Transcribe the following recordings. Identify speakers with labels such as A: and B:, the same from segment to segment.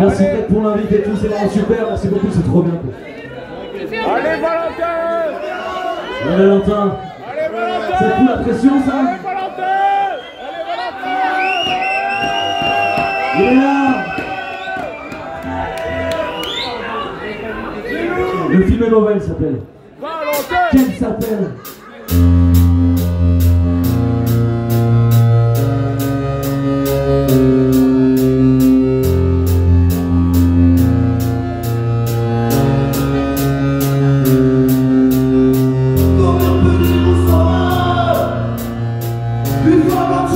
A: Merci peut-être pour et tout, c'est vraiment super, merci beaucoup, c'est trop bien.
B: Allez Valentin
A: Allez Valentin
B: Allez Valentin
A: Ça fout la pression ça
B: Allez Valentin Allez Valentin
A: Il est là Le film est mauvais, il s'appelle.
B: Valentin
A: Quel s'appelle?
C: Une fois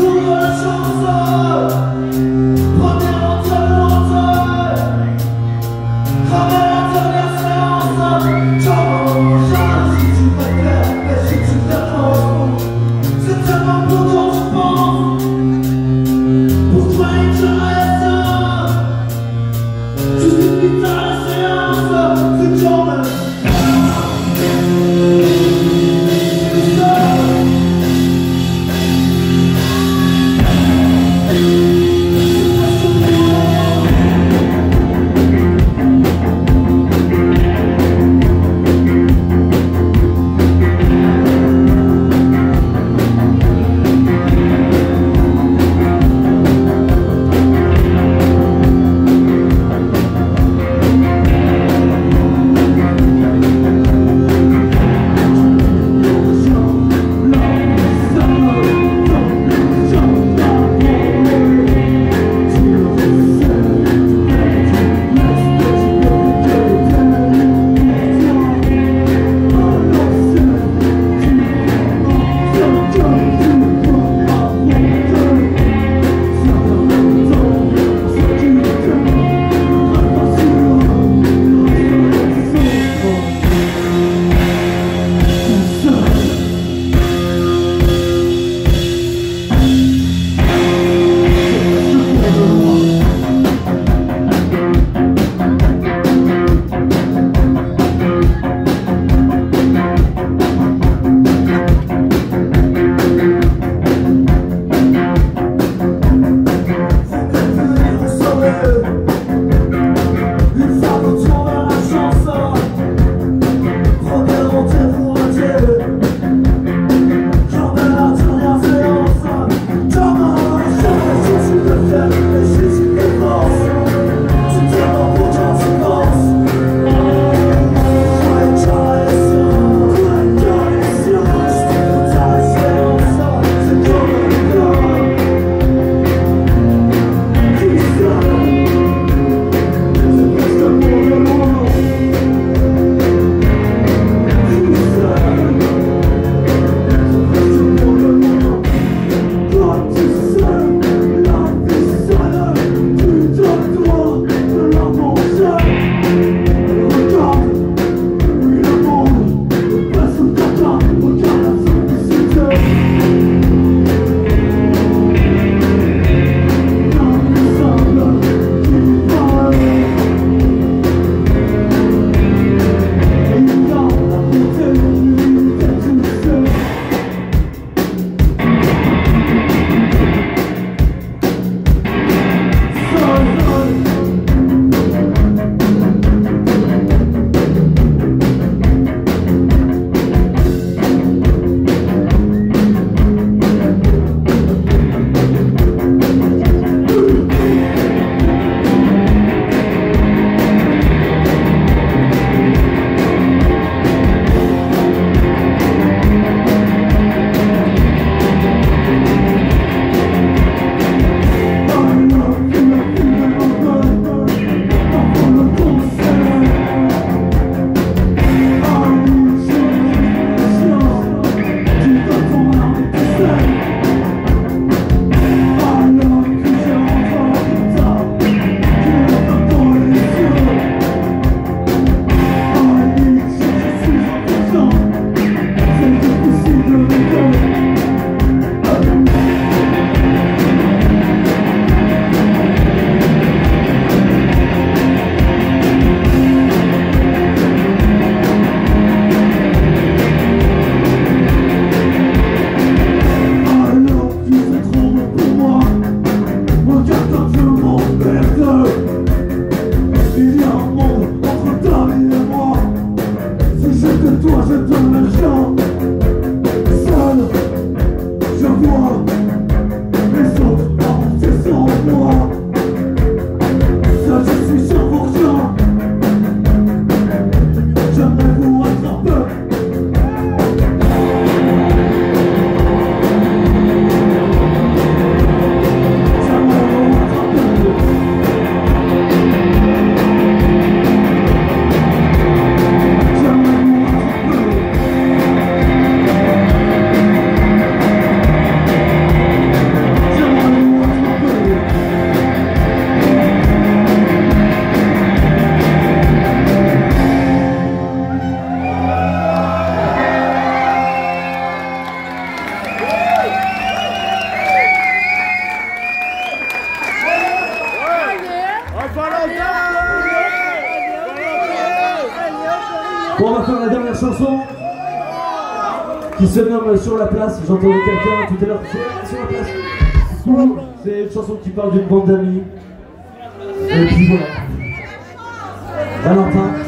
C: La dernière chanson qui se nomme Sur la place. J'entendais quelqu'un tout à l'heure disait Sur la place. C'est une chanson qui parle d'une bande d'amis. Valentin.